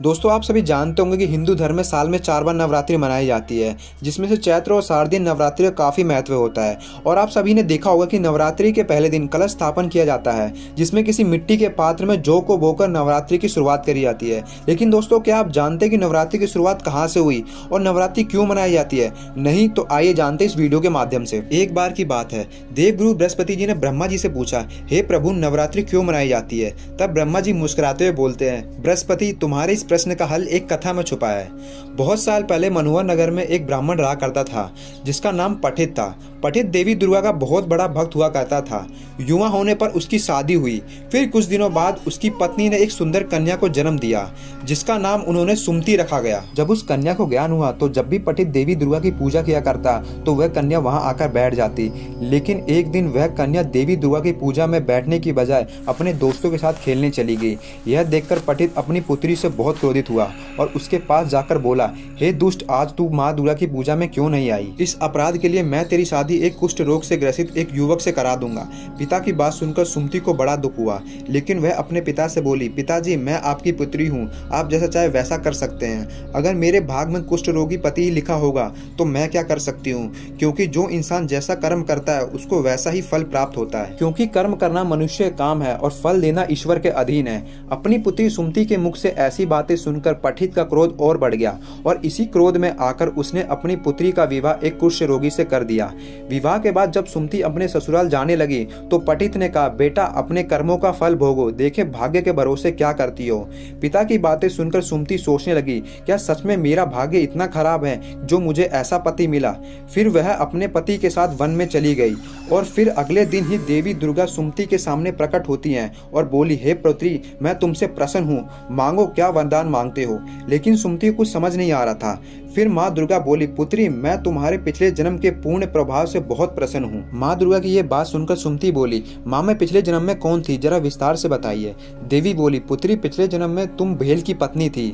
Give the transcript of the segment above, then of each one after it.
दोस्तों, आप सभी जानते होंगे कि हिंदू धर्म में साल में चार बार नवरात्रि मनाई जाती है, जिसमें से चैत्र और शारदीय नवरात्रि का काफ़ी महत्व होता है। और आप सभी ने देखा होगा कि नवरात्रि के पहले दिन कलश स्थापन किया जाता है, जिसमें किसी मिट्टी के पात्र में जौ को बोकर नवरात्रि की शुरुआत करी जाती है। लेकिन दोस्तों, क्या आप जानते हैं कि नवरात्रि की शुरुआत कहाँ से हुई और नवरात्रि क्यों मनाई जाती है? नहीं तो आइए जानते इस वीडियो के माध्यम से। एक बार की बात है, देवगुरु बृहस्पति जी ने ब्रह्मा जी से पूछा, हे प्रभु, नवरात्रि क्यों मनाई जाती है? तब ब्रह्मा जी मुस्कुराते हुए बोलते हैं, बृहस्पति, तुम्हारे प्रश्न का हल एक कथा में छुपा है। बहुत साल पहले मनोहर नगर में एक ब्राह्मण रहा करता था, जिसका नाम पठित था। पठित देवी दुर्गा का बहुत बड़ा भक्त हुआ करता था। युवा होने पर उसकी शादी हुई। फिर कुछ दिनों बाद उसकी पत्नी ने एक सुंदर कन्या को जन्म दिया, जिसका नाम उन्होंने सुमति रखा गया। जब उस कन्या को ज्ञान हुआ तो जब भी पठित देवी दुर्गा की पूजा किया करता तो वह कन्या वहाँ आकर बैठ जाती। लेकिन एक दिन वह कन्या देवी दुर्गा की पूजा में बैठने की बजाय अपने दोस्तों के साथ खेलने चली गई। यह देखकर पठित अपनी पुत्री से बहुत क्रोधित हुआ और उसके पास जाकर बोला, हे hey दुष्ट, आज तू माँ दुर्गा की पूजा में क्यों नहीं आई? इस अपराध के लिए मैं तेरी शादी एक कुष्ठ रोग से ग्रसित एक युवक से करा दूँगा। पिता की बात सुनकर सुमति को बड़ा दुख हुआ, लेकिन वह अपने पिता से बोली, पिताजी, मैं आपकी पुत्री हूँ, आप जैसा चाहे वैसा कर सकते हैं। अगर मेरे भाग में कुष्ठ रोगी पति ही लिखा होगा तो मैं क्या कर सकती हूँ? क्योंकि जो इंसान जैसा कर्म करता है, उसको वैसा ही फल प्राप्त होता है। क्योंकि कर्म करना मनुष्य काम है और फल देना ईश्वर के अधीन है। अपनी पुत्री सुमति के मुख से ऐसी बातें सुनकर पठित का क्रोध और बढ़ गया और इसी क्रोध में आकर उसने अपनी पुत्री का विवाह एक कुष्ठ रोगी से कर दिया। विवाह के बाद जब सुमति अपने ससुराल जाने लगी तो पठित ने कहा, बेटा, अपने कर्मों का फल भोगो, देखे भाग्य के भरोसे क्या करती हो? पिता की बातें सुनकर सुमति सोचने लगी, क्या सच में मेरा भाग्य इतना खराब है जो मुझे ऐसा पति मिला? फिर वह अपने पति के साथ वन में चली गई और फिर अगले दिन ही देवी दुर्गा सुमति के सामने प्रकट होती हैं और बोली, हे पुत्री, मैं तुमसे प्रसन्न हूँ। मांगो क्या वरदान मांगते हो लेकिन सुमति कुछ समझ नहीं आ रहा था। फिर माँ दुर्गा बोली, पुत्री, मैं तुम्हारे पिछले जन्म के पूर्ण प्रभाव से बहुत प्रसन्न हूँ। माँ दुर्गा की ये बात सुनकर सुमति बोली, माँ, मैं पिछले जन्म में कौन थी? जरा विस्तार से बताइए। देवी बोली, पुत्री, पिछले जन्म में तुम भेल की पत्नी थी।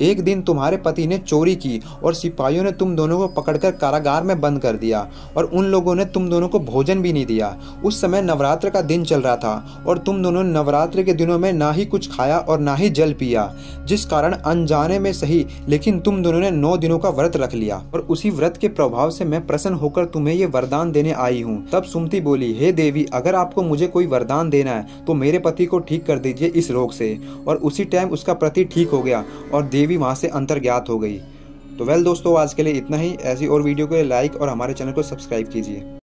एक दिन तुम्हारे पति ने चोरी की और सिपाहियों ने तुम दोनों को पकड़कर कारागार में बंद कर दिया और उन लोगों ने तुम दोनों को भोजन भी नहीं दिया। उस समय नवरात्र का दिन चल रहा था और तुम दोनों नवरात्र के दिनों में ना ही कुछ खाया और ना ही जल पिया, जिस कारण अनजाने में सही, लेकिन तुम दोनों ने नौ दिनों का व्रत रख लिया। और उसी व्रत के प्रभाव से मैं प्रसन्न होकर तुम्हें ये वरदान देने आई हूँ। तब सुमति बोली, हे देवी, अगर आपको मुझे कोई वरदान देना है तो मेरे पति को ठीक कर दीजिए इस रोग से। और उसी टाइम उसका पति ठीक हो गया और देवी वहाँ से अंतर्ज्ञात हो गई। तो वेल दोस्तों, आज के लिए इतना ही। ऐसी और वीडियो को लाइक और हमारे चैनल को सब्सक्राइब कीजिए।